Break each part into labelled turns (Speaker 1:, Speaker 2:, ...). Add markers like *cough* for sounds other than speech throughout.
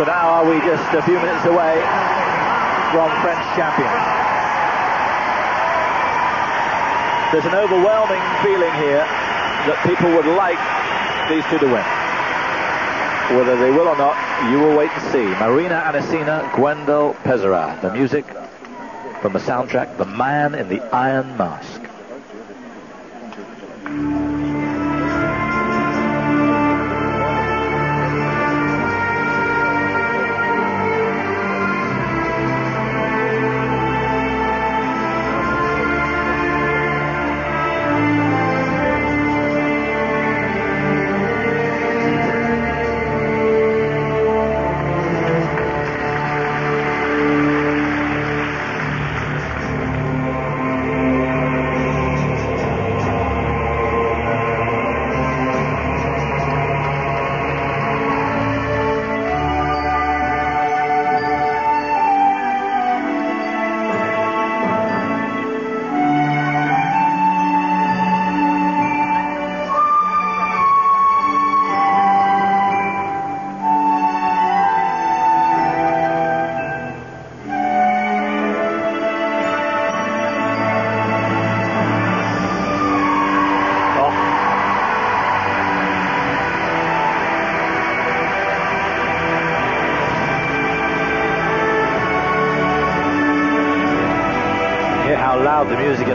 Speaker 1: So now are we just a few minutes away from French champions? There's an overwhelming feeling here that people would like these two to win. Whether they will or not, you will wait and see. Marina Anissina, Gwendal Peizerat. The music from the soundtrack, The Man in the Iron Mask.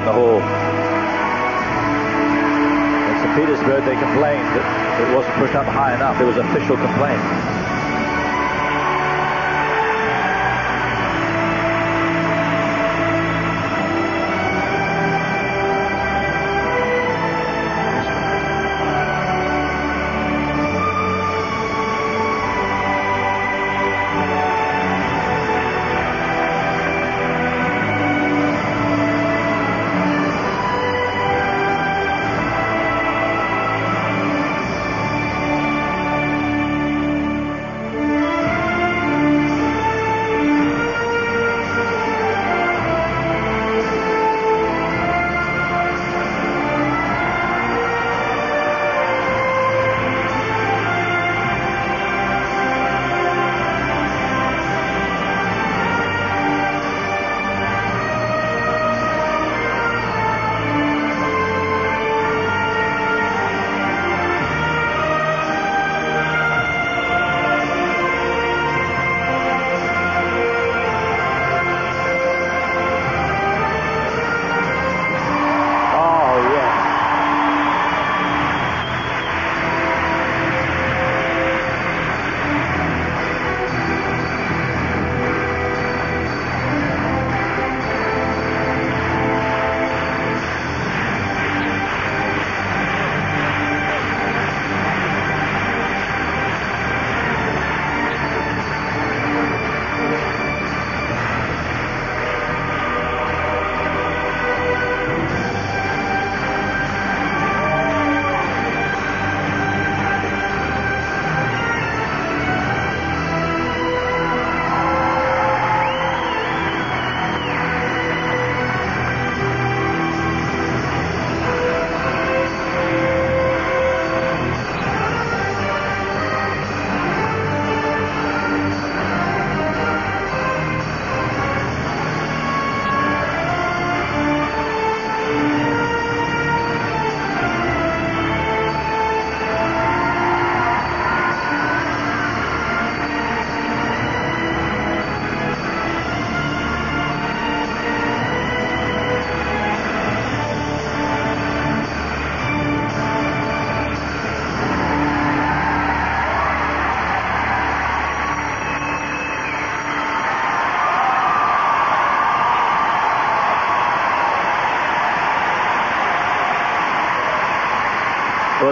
Speaker 1: In the hall. In St. Petersburg, they complained that it wasn't pushed up high enough. It was official complaint.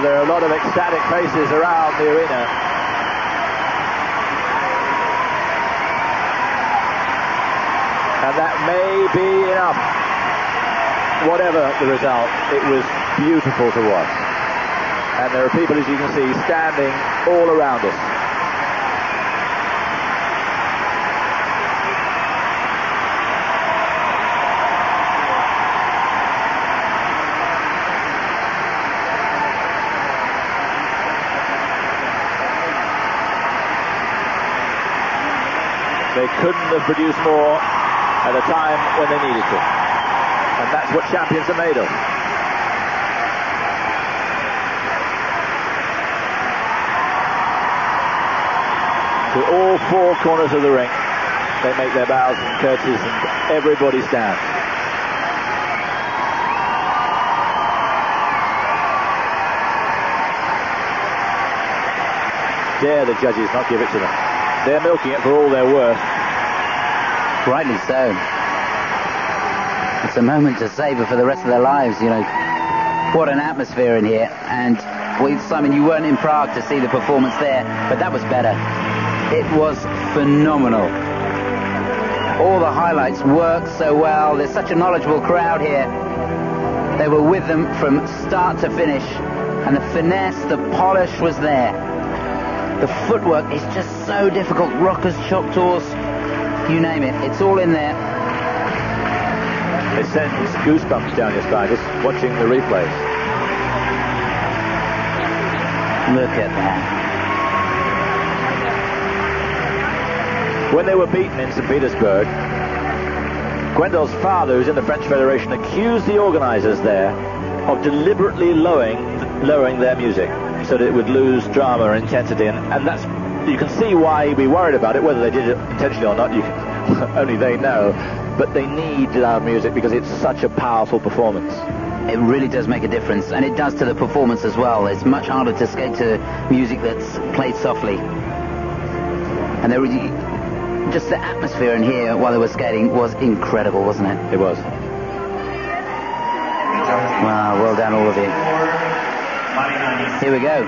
Speaker 1: There are a lot of ecstatic faces around the arena. And that may be enough. Whatever the result, it was beautiful to watch. And there are people, as you can see, standing all around us. They couldn't have produced more at a time when they needed to. And that's what champions are made of. To all four corners of the ring, they make their bows and curtsies and everybody stands. Dare the judges not give it to them. They're milking it for all they're worth.
Speaker 2: Rightly so. It's a moment to savour for the rest of their lives, you know. What an atmosphere in here. And, well, Simon, you weren't in Prague to see the performance there, but that was better. It was phenomenal. All the highlights worked so well. There's such a knowledgeable crowd here. They were with them from start to finish. And the finesse, the polish was there. The footwork is just so difficult. Rockers, Choctaws, you name it. It's all in there.
Speaker 1: It sends goosebumps down your spine just watching the replays.
Speaker 2: Look at that.
Speaker 1: When they were beaten in St. Petersburg, Gwendal's father, who's in the French Federation, accused the organizers there of deliberately lowering, lowering their music so that it would lose drama and intensity. And, and that's you can see why be worried about it, whether they did it intentionally or not. You can, *laughs* only they know. But they need loud music because it's such a powerful performance.
Speaker 2: It really does make a difference, and it does to the performance as well. It's much harder to skate to music that's played softly. And there, really, just the atmosphere in here while they were skating was incredible, wasn't it?
Speaker 1: It was.
Speaker 2: Wow, well done, all of you. Here we go.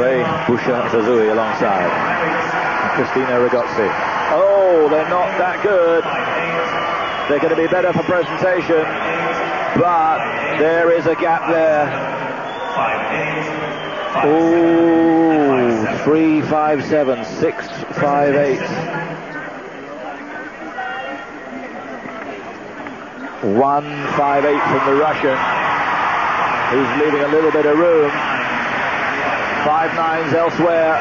Speaker 1: Ray Boucher-Zazoui alongside. And Christina Rigozzi. Oh, they're not that good. They're going to be better for presentation. But there is a gap there. Oh, three, five, seven, six, five, eight. One, five, eight from the Russian, who's leaving a little bit of room. Five nines elsewhere.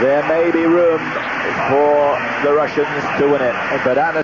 Speaker 1: There may be room for the Russians to win it, but Anna